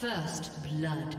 First blood.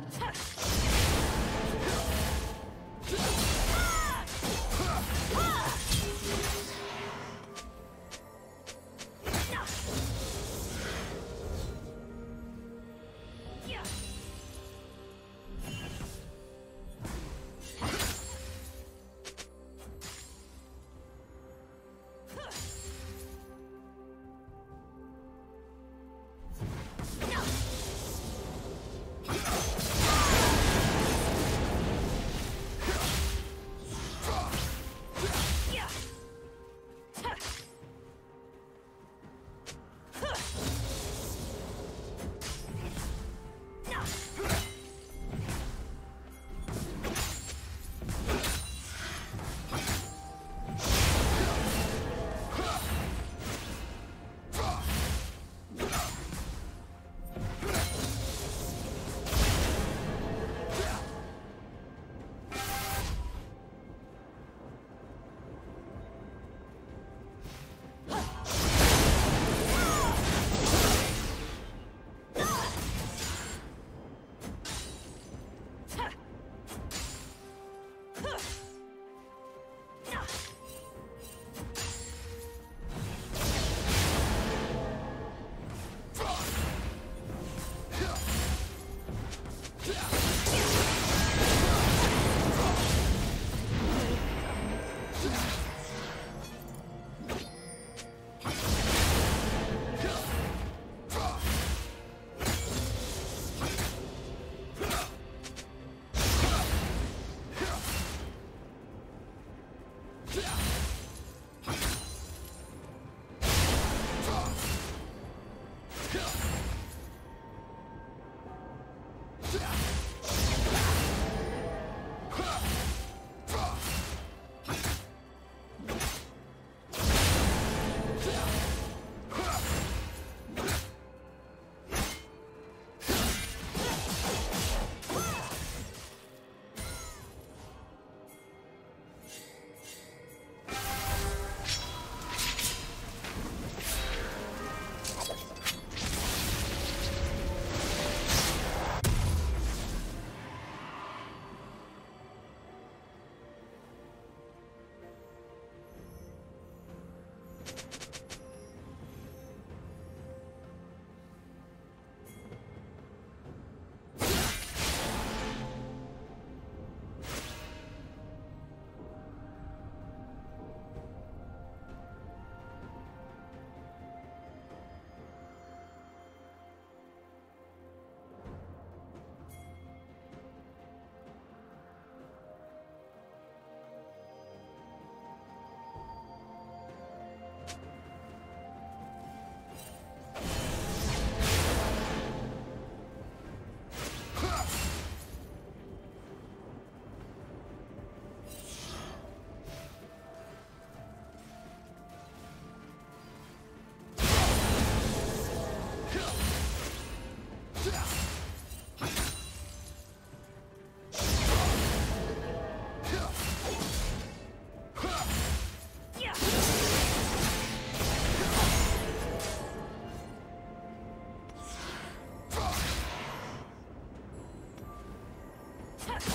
Ha!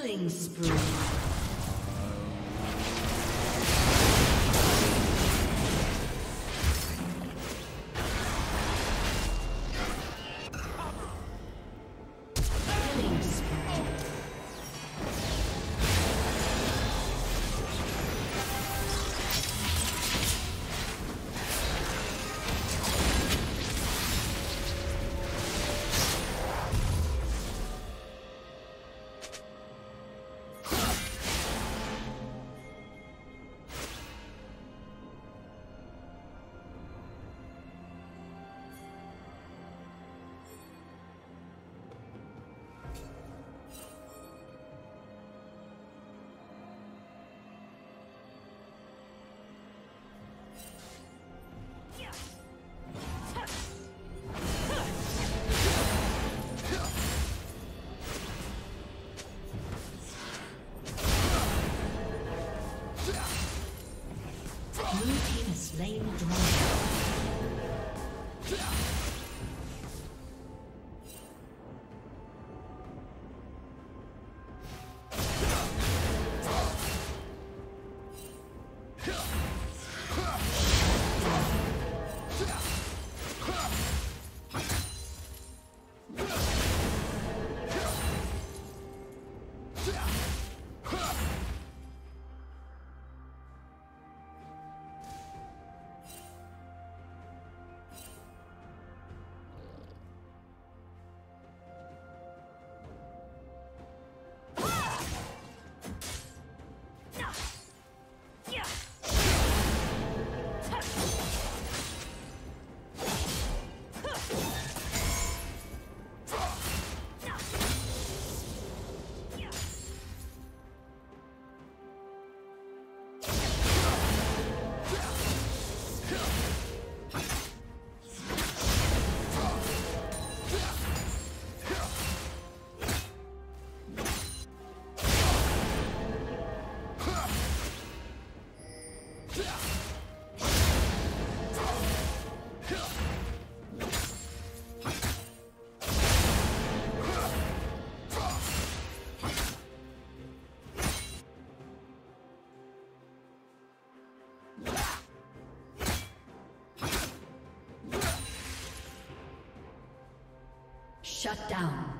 Killing spree. Shut down.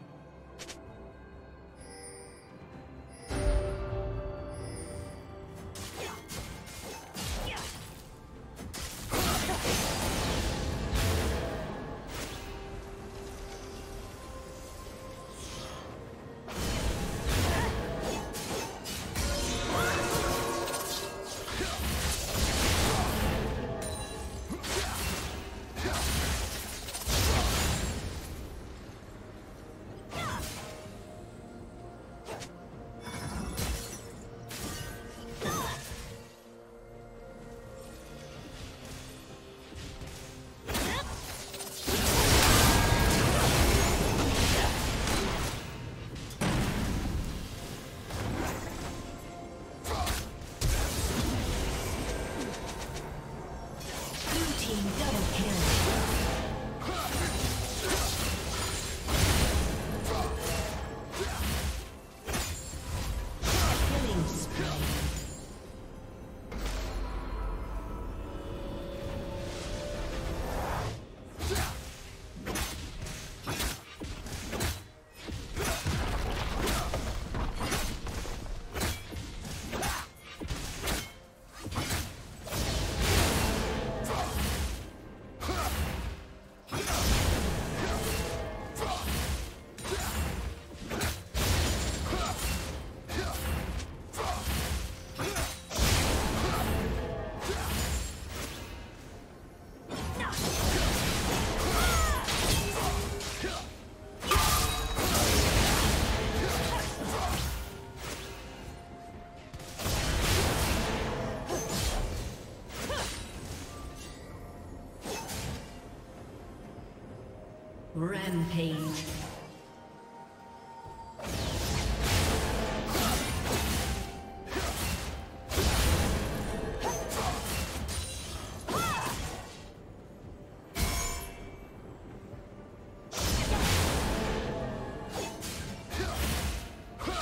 Rampage.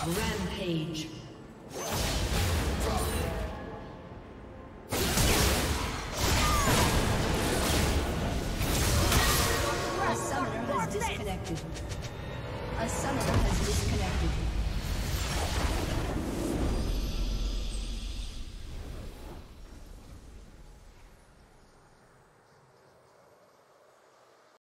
Rampage.